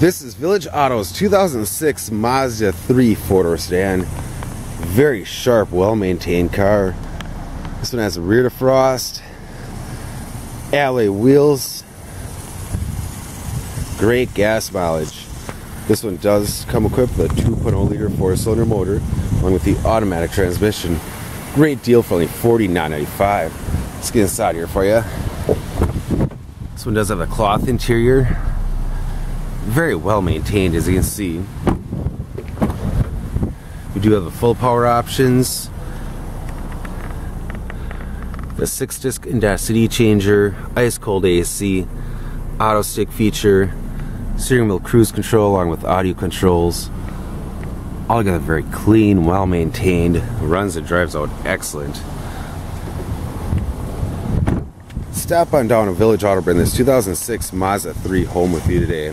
This is Village Auto's 2006 Mazda 3 four-door sedan. Very sharp, well-maintained car. This one has a rear defrost, alloy wheels, great gas mileage. This one does come equipped with a 2.0 liter four-cylinder motor along with the automatic transmission. Great deal for only $49.95. Let's get inside here for you. This one does have a cloth interior very well maintained as you can see. We do have the full power options, the six disc in CD changer, ice cold AC, auto stick feature, steering wheel cruise control along with audio controls. All together very clean, well maintained, runs and drives out excellent. Stop on down to Village Auto bring this 2006 Mazda 3 home with you today.